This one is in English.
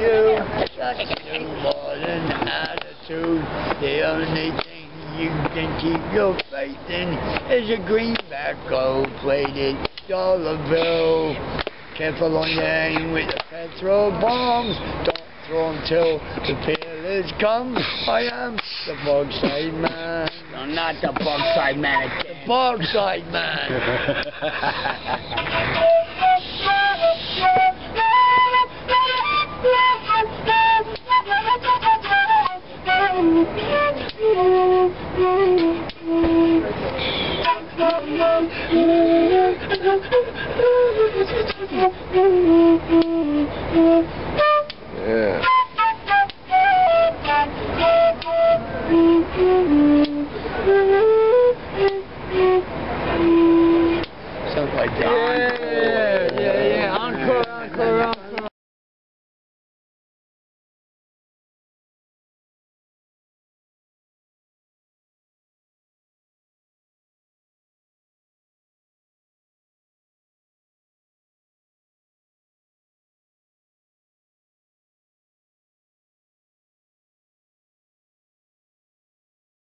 you, such a modern attitude. The only thing you can keep your faith in is a greenback gold-plated dollar bill. Careful on your aim with the petrol bombs. Don't throw 'em till the peelers come. I am the Bogside Man. No, not the Bogside Man. The Bogside Man. Yeah. Sounds like Don.